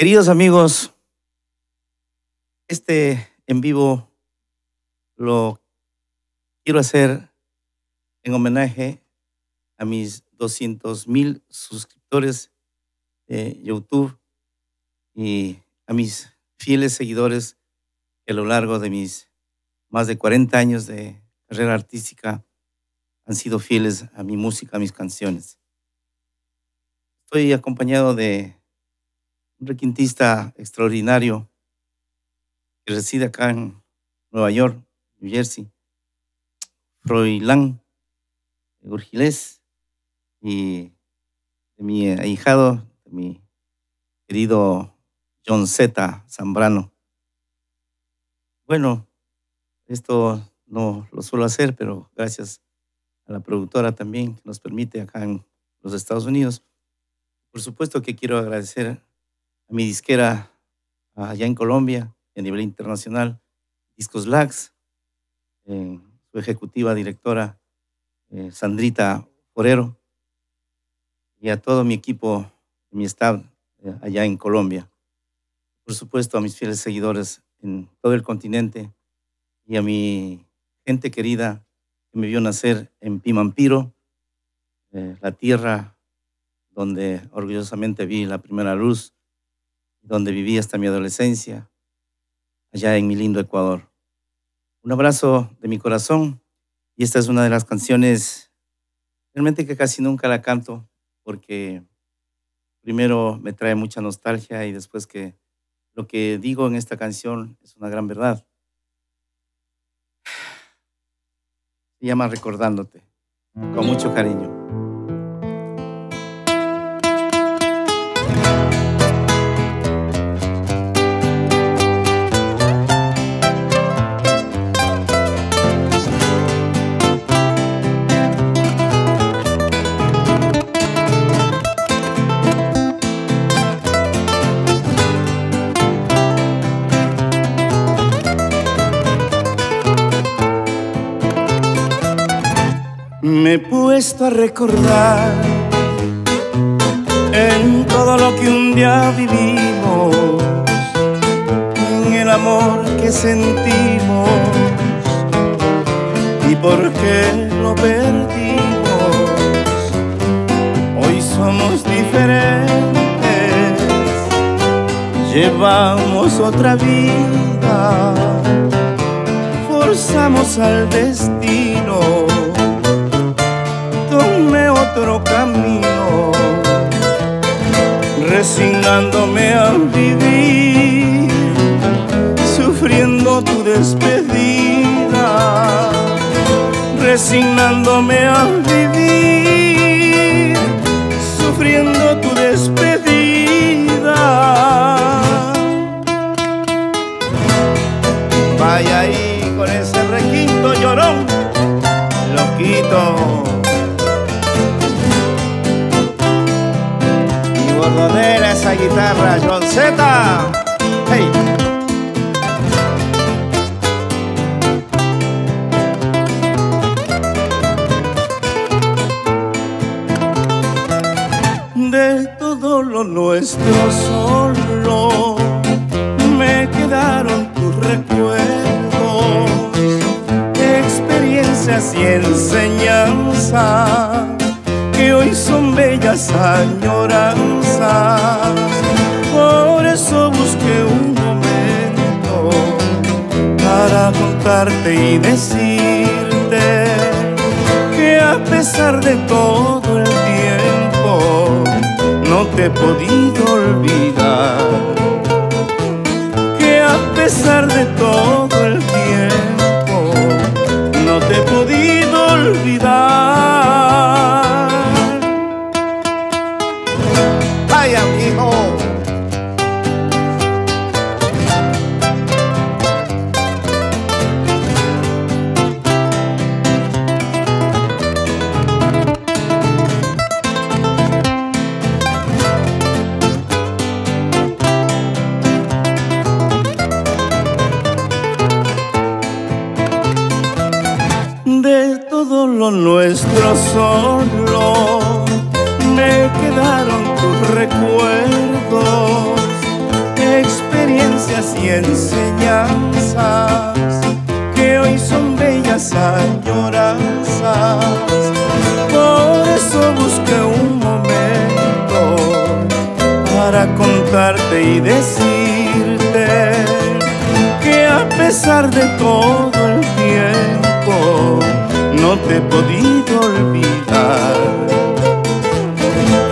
Queridos amigos, este en vivo lo quiero hacer en homenaje a mis 200 mil suscriptores de YouTube y a mis fieles seguidores que a lo largo de mis más de 40 años de carrera artística han sido fieles a mi música, a mis canciones. Estoy acompañado de un requintista extraordinario que reside acá en Nueva York, New Jersey, Froilán Urgilés, y de mi ahijado, de mi querido John Z. Zambrano. Bueno, esto no lo suelo hacer, pero gracias a la productora también que nos permite acá en los Estados Unidos. Por supuesto que quiero agradecer a mi disquera allá en Colombia, a nivel internacional, Discos Lax, eh, su ejecutiva directora eh, Sandrita Forero, y a todo mi equipo, mi staff eh, allá en Colombia. Por supuesto, a mis fieles seguidores en todo el continente y a mi gente querida que me vio nacer en Pimampiro, la tierra donde orgullosamente vi la primera luz donde viví hasta mi adolescencia, allá en mi lindo Ecuador. Un abrazo de mi corazón y esta es una de las canciones realmente que casi nunca la canto porque primero me trae mucha nostalgia y después que lo que digo en esta canción es una gran verdad. Se llama Recordándote, con mucho cariño. Me he puesto a recordar en todo lo que un día vivimos, en el amor que sentimos y por qué lo perdimos. Hoy somos diferentes, llevamos otra vida, forzamos al destino otro camino, resignándome a vivir, sufriendo tu despedida, resignándome a vivir, sufriendo tu despedida. Vaya Esa guitarra, John Z. De todo lo nuestro solo me quedaron tus recuerdos, experiencias y enseñanzas que hoy son bellas añoranzas. Por eso busqué un momento para contarte y decirte que a pesar de todo el tiempo no te he podido olvidar. Que a pesar de todo el podido olvidar.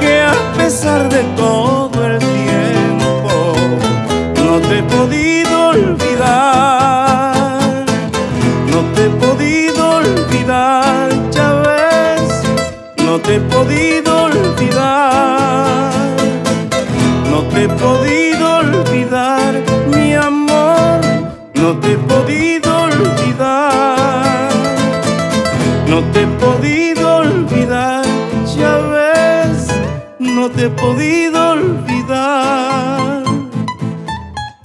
Que a pesar de todo el tiempo no te he podido olvidar. No te he podido olvidar, ya ves, no te he podido olvidar. No te he podido he podido olvidar.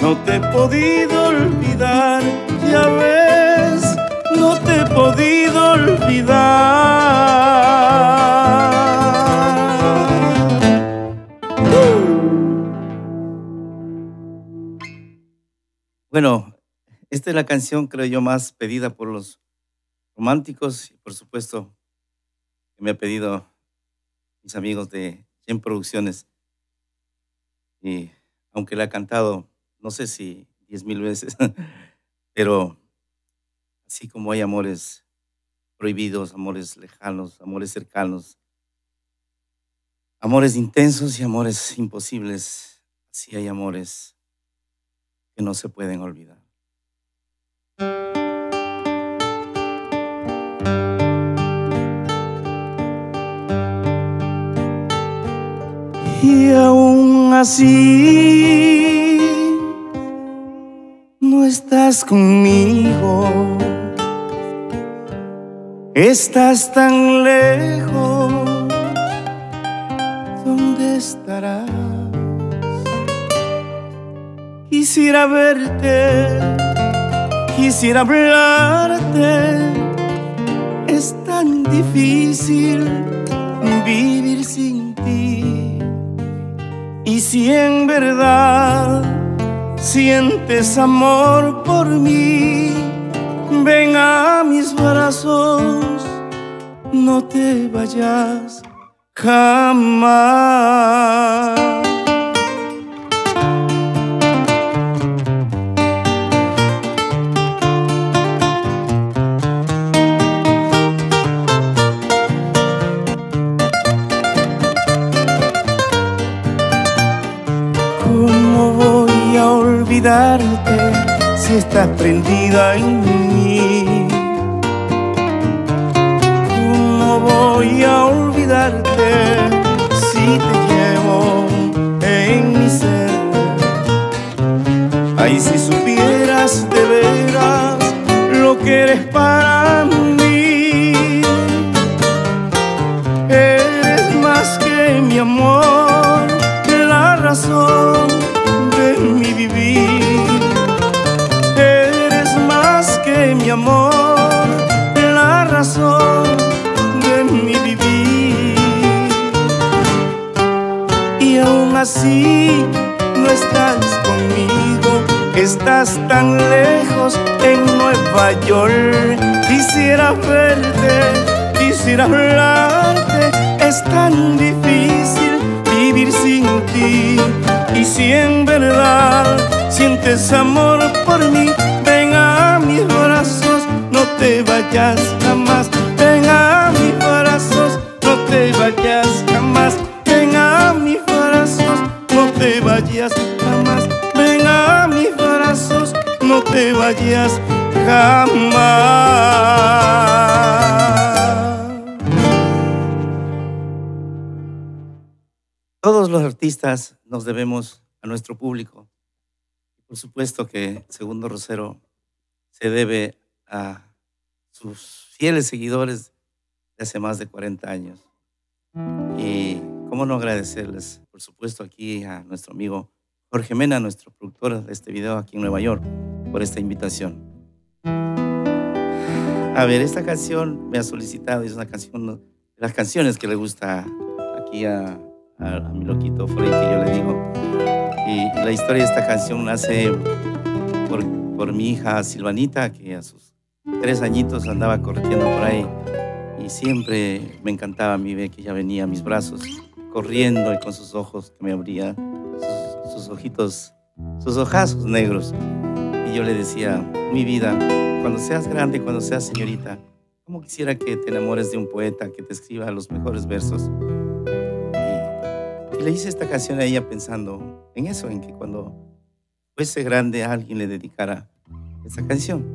No te he podido olvidar, ya ves, no te he podido olvidar. Bueno, esta es la canción, creo yo, más pedida por los románticos y por supuesto que me ha pedido mis amigos de Gen Producciones. Y aunque la he cantado, no sé si diez mil veces, pero así como hay amores prohibidos, amores lejanos, amores cercanos, amores intensos y amores imposibles, así hay amores que no se pueden olvidar. Y aún así no estás conmigo. Estás tan lejos. ¿Dónde estarás? Quisiera verte, quisiera hablarte. Es tan difícil vivir sin si en verdad sientes amor por mí, ven a mis brazos, no te vayas jamás. Razón de mi vivir. Eres más que mi amor, la razón de mi vivir. Y aún así no estás conmigo, estás tan lejos en Nueva York. Quisiera verte, quisiera hablarte, es tan difícil Y si en verdad sientes amor por mí, ven a mis brazos, no te vayas jamás. Ven a mis brazos, no te vayas jamás. Ven a mis brazos, no te vayas jamás. Ven a mis brazos, no te vayas jamás. Los artistas nos debemos a nuestro público. Por supuesto que Segundo Rosero se debe a sus fieles seguidores de hace más de 40 años. Y cómo no agradecerles, por supuesto, aquí a nuestro amigo Jorge Mena, nuestro productor de este video aquí en Nueva York, por esta invitación. A ver, esta canción me ha solicitado, es una canción de las canciones que le gusta aquí a, a, a mi loquito que yo le digo. Y la historia de esta canción nace por, por mi hija Silvanita, que a sus tres añitos andaba corriendo por ahí y siempre me encantaba mi ver que ella venía a mis brazos, corriendo y con sus ojos que me abría, sus ojitos, sus ojazos negros. Y yo le decía, mi vida, cuando seas grande, cuando seas señorita, ¿cómo quisiera que te enamores de un poeta que te escriba los mejores versos? Y, le hice esta canción a ella pensando en eso, en que cuando fuese grande alguien le dedicara esa canción.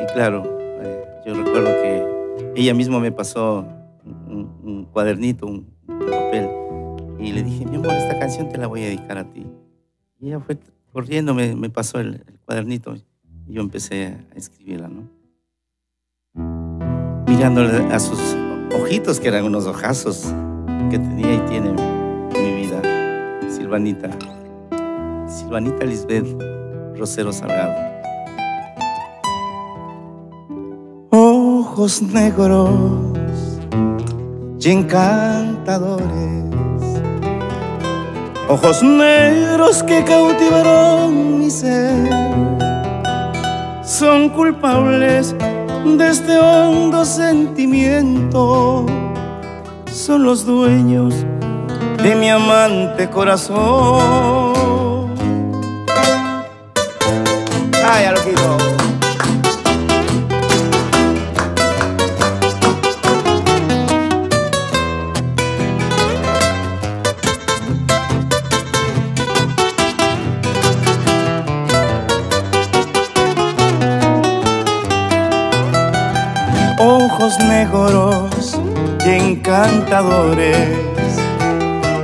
Y, claro, eh, yo recuerdo que ella misma me pasó un, cuadernito, un, papel, y le dije, mi amor, esta canción te la voy a dedicar a ti. Y ella fue corriendo, me, me pasó el, cuadernito y yo empecé a escribirla, ¿no? Mirándole a sus ojitos, que eran unos ojazos que tenía y tiene mi vida, Silvanita, Silvanita Lisbeth Rosero Salgado. Ojos negros y encantadores. Ojos negros que cautivaron mi ser son culpables de este hondo sentimiento. Son los dueños de mi amante corazón. Ay, a lo negros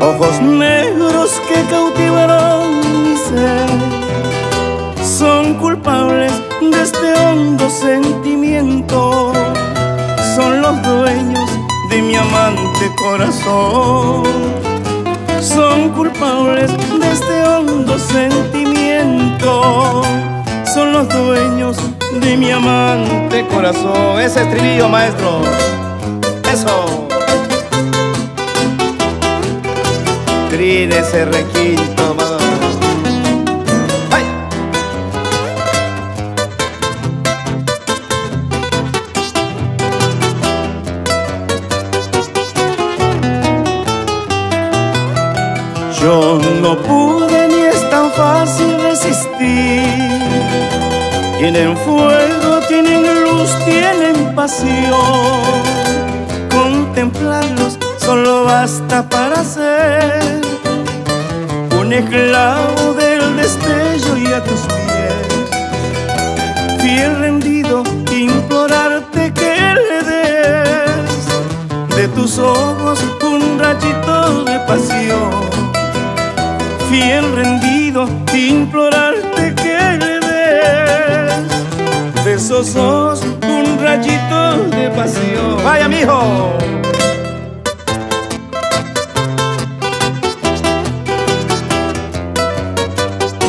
ojos negros que cautivaron mi ser, son culpables de este hondo sentimiento, son los dueños de mi amante corazón, son culpables de este hondo sentimiento, son los dueños de mi amante corazón. Ese estribillo, maestro. Eso. Yo no pude ni es tan fácil resistir. Tienen fuego, tienen luz, tienen pasión. Contemplarlos solo basta para ser esclavo del destello y a tus pies. Fiel rendido, implorarte que le des de tus ojos un rayito de pasión. Fiel rendido, implorarte que le de esos ojos un rayito de pasión. Vaya, mijo.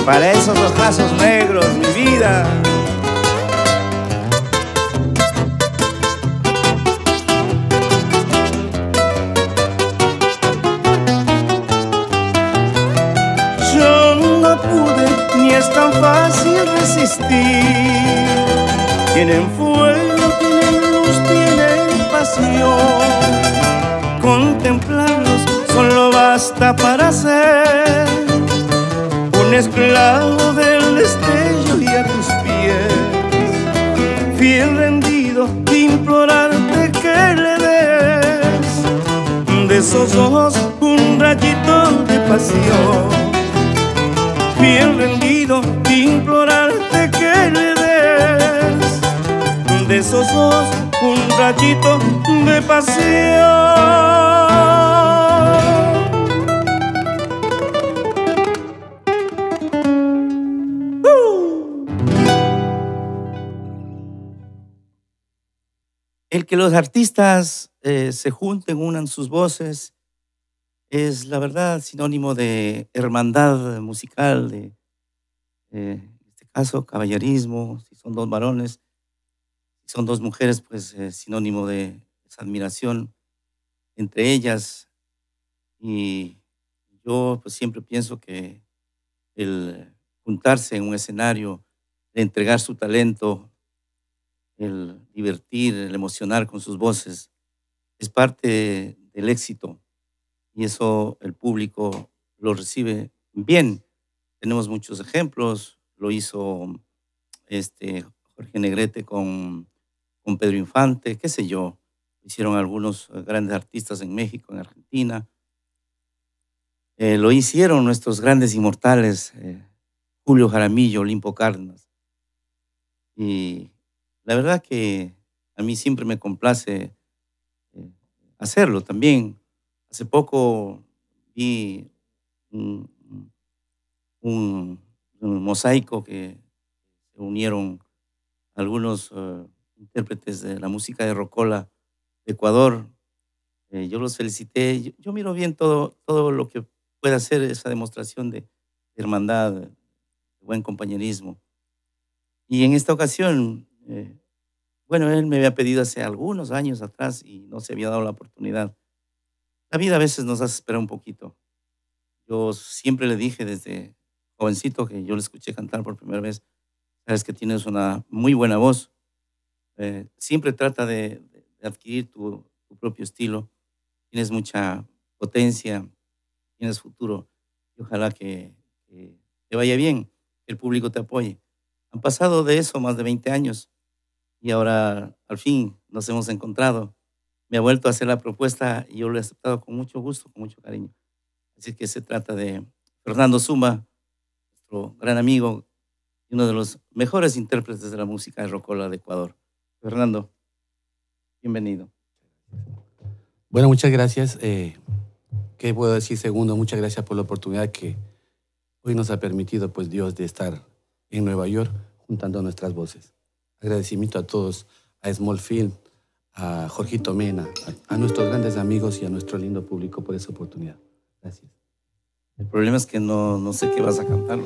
Para esos ojazos negros, mi vida. Yo no pude, ni es tan fácil resistir tienen fuego, tienen luz, tienen pasión. Contemplarlos solo basta para ser esclavo del destello y a tus pies. Fiel rendido, implorarte que le des de esos ojos un rayito de pasión. Fiel rendido, implorarte que le de esos ojos un rayito de pasión. Que los artistas eh, se junten, unan sus voces, es la verdad sinónimo de hermandad musical, de, eh, en este caso caballerismo, si son dos varones, son dos mujeres, pues sinónimo de esa admiración entre ellas. Y yo pues siempre pienso que el juntarse en un escenario, de entregar su talento, el divertir, el emocionar con sus voces, es parte del éxito. Y eso el público lo recibe bien. Tenemos muchos ejemplos. Lo hizo este, Jorge Negrete con, con Pedro Infante, qué sé yo. Hicieron algunos grandes artistas en México, en Argentina. Eh, lo hicieron nuestros grandes inmortales, eh, Julio Jaramillo, Olimpo Cárdenas. Y la verdad que a mí siempre me complace eh, hacerlo también. Hace poco vi un, mosaico que se unieron algunos intérpretes de la música de Rocola de Ecuador. yo los felicité. Yo, yo, miro bien todo, todo lo que puede hacer esa demostración de hermandad, de buen compañerismo. Y en esta ocasión, eh, bueno, él me había pedido hace algunos años atrás y no se había dado la oportunidad. La vida a veces nos hace esperar un poquito. Yo siempre le dije desde jovencito que yo le escuché cantar por primera vez, sabes que tienes una muy buena voz. Eh, siempre trata de, adquirir tu, propio estilo. Tienes mucha potencia, tienes futuro y ojalá que, te vaya bien, que el público te apoye. Han pasado de eso más de 20 años y ahora al fin nos hemos encontrado. Me ha vuelto a hacer la propuesta y yo lo he aceptado con mucho gusto, con mucho cariño. Así que se trata de Fernando Zuma, nuestro gran amigo y uno de los mejores intérpretes de la música de Rocola de Ecuador. Fernando, bienvenido. Bueno, muchas gracias. Eh, ¿Qué puedo decir? Segundo, muchas gracias por la oportunidad que hoy nos ha permitido, pues Dios, de estar en Nueva York juntando nuestras voces. Agradecimiento a todos, a Small Film, a Jorgito Mena, a, nuestros grandes amigos y a nuestro lindo público por esa oportunidad. Gracias. El problema es que no, no sé qué vas a cantar.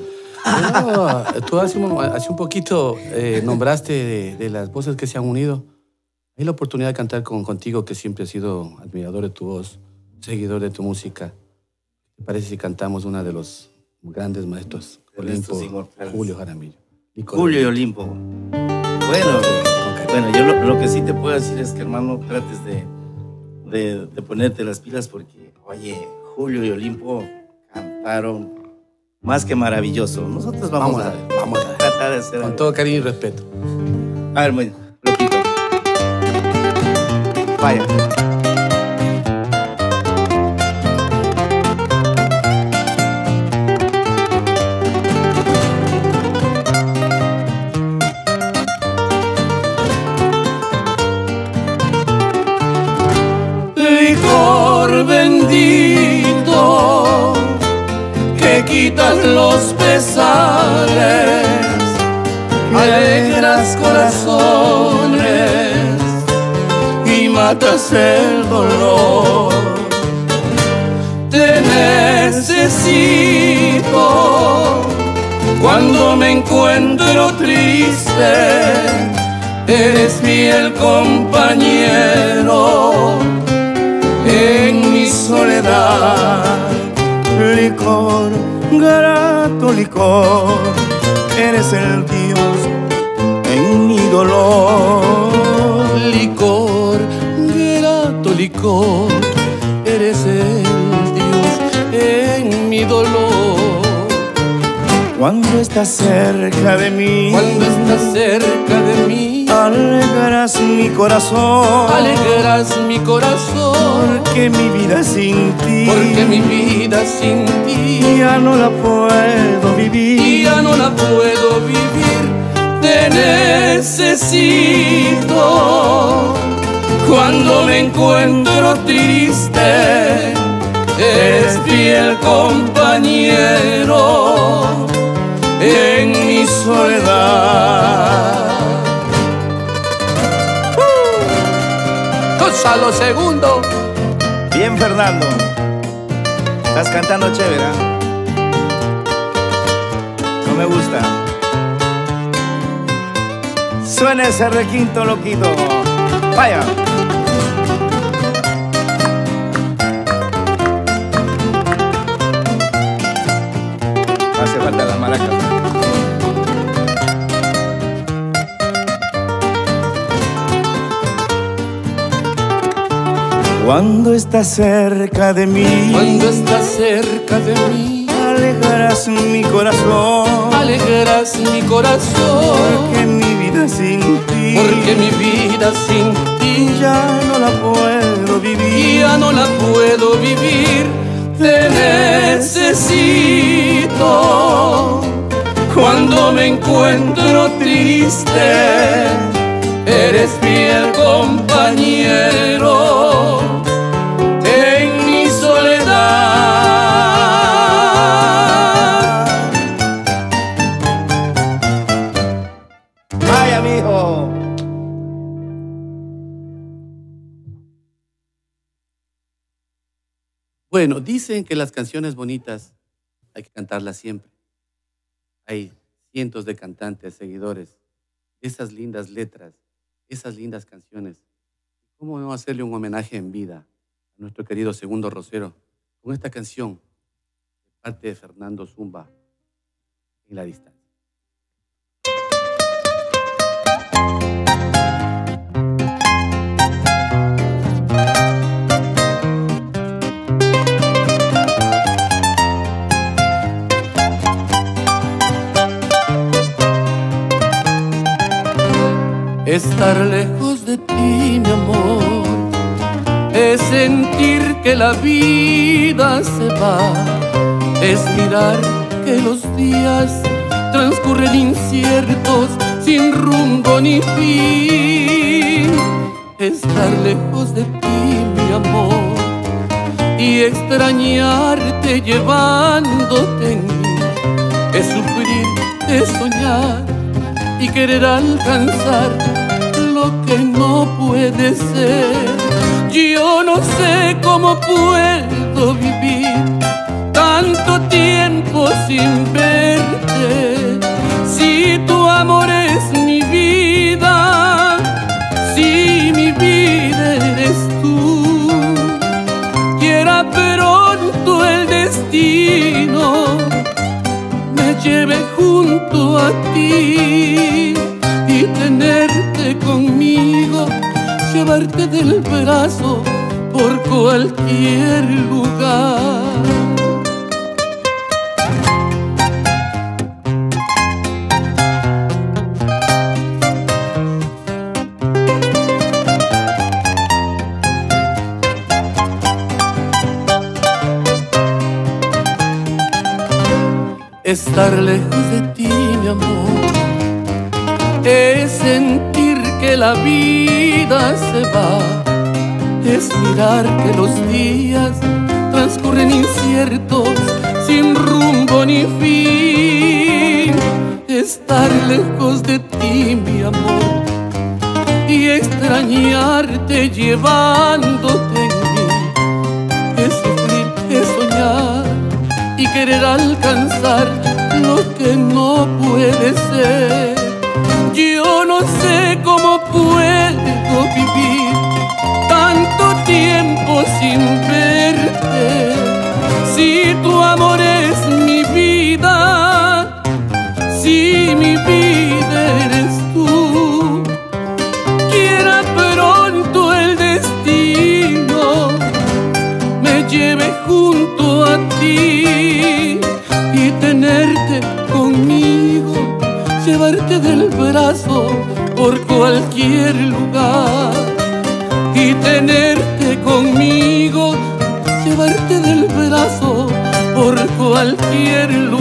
tú hace un, hace un poquito eh, nombraste de, de, las voces que se han unido. Hay la oportunidad de cantar con, contigo, que siempre he sido admirador de tu voz seguidor de tu música. ¿Te parece si cantamos una de los grandes maestros? Olimpo, Julio Jaramillo. Julio y Olimpo. Bueno, bueno yo lo, que sí te puedo decir es que, hermano, trates de, de, ponerte las pilas porque, oye, Julio y Olimpo cantaron más que maravilloso. Nosotros vamos, a, ver, vamos a tratar de hacer. Con todo cariño y respeto. A ver, muy loquito. Vaya. Los pesares, alegras corazones y matas el dolor. Te necesito cuando me encuentro triste, eres fiel compañero en mi soledad. Licor grato licor, eres el Dios en mi dolor. Licor, grato licor, eres el Dios en mi dolor. Cuando estás cerca de mí, cuando estás cerca de mí Alegras mi corazón, alegras mi corazón, porque mi vida sin ti, porque mi vida sin ti. Ya no la puedo vivir, ya no la puedo vivir. Te necesito. Cuando me encuentro triste, es fiel compañero en mi soledad. A lo segundo. Bien, Fernando. Estás cantando chévere. ¿eh? No me gusta. Suena ese requinto loquito. Vaya. Hace falta las maracas. Cuando estás cerca de mí, cuando estás cerca de mí, alejará alegras mi corazón. Alegras mi corazón. Porque mi vida sin ti. Porque mi vida sin ti ya no la puedo vivir. Ya no la puedo vivir. Te necesito cuando me encuentro triste. Eres fiel compañero Bueno, dicen que las canciones bonitas hay que cantarlas siempre. Hay cientos de cantantes, seguidores, esas lindas letras, esas lindas canciones. ¿Cómo no hacerle un homenaje en vida a nuestro querido Segundo Rosero con esta canción de parte de Fernando Zumba en la distancia? Estar lejos de ti, mi amor, es sentir que la vida se va, es mirar que los días transcurren inciertos, sin rumbo ni fin. Estar lejos de ti, mi amor, y extrañarte llevándote en mí, es sufrir, es soñar y querer alcanzar que no puede ser. Yo no sé cómo puedo vivir tanto tiempo sin verte. Si tu amor es mi vida, si mi vida eres tú, quiera pronto el destino me lleve junto a ti y tenerte conmigo, llevarte del brazo por cualquier lugar. Estar lejos de ti, mi amor, es que la vida se va, es mirar que los días transcurren inciertos, sin rumbo ni fin. Estar lejos de ti, mi amor, y extrañarte llevándote en mí, es sufrir, es soñar y querer alcanzar lo que no puede ser. Yo no sé cómo puedo vivir tanto tiempo sin verte. Si tu amor es por cualquier lugar y tenerte conmigo, llevarte del brazo por cualquier lugar.